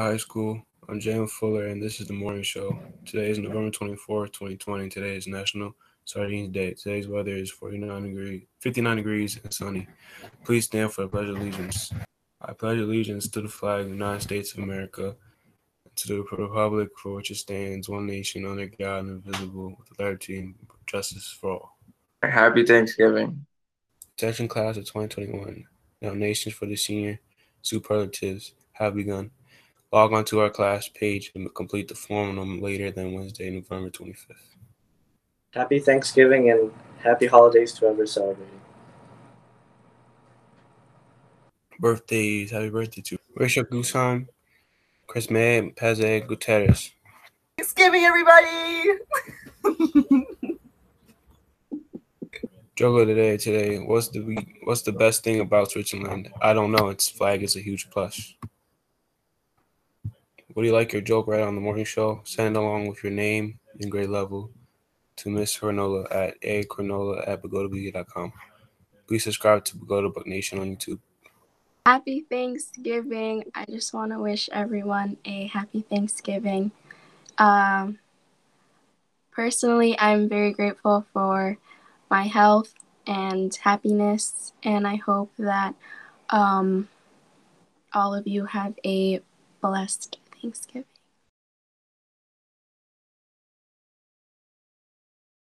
High School. I'm Jalen Fuller, and this is the morning show. Today is November 24th, 2020. Today is National Sardines Day. Today's weather is 49 degrees, 59 degrees and sunny. Please stand for the Pledge of Allegiance. I pledge allegiance to the flag of the United States of America and to the republic for which it stands, one nation under God, indivisible, with liberty and justice for all. Happy Thanksgiving. Section class of 2021. Nominations for the senior superlatives have begun. Log on to our class page and complete the form no later than Wednesday, November 25th. Happy Thanksgiving and happy holidays to whoever celebrating. Birthdays. Happy birthday to Rachel Gusheim, Chris May, Peze Gutierrez. Thanksgiving, everybody! Joke of the day today. What's the what's the best thing about Switzerland? I don't know. Its flag is a huge plus. Would you like your joke right on the morning show? Send along with your name and grade level to Miss Cronola at a cronola at pagodabeauty.com. Please subscribe to Bogota BucNation on YouTube. Happy Thanksgiving. I just want to wish everyone a happy Thanksgiving. Um, personally, I'm very grateful for my health and happiness, and I hope that um, all of you have a blessed Thanksgiving.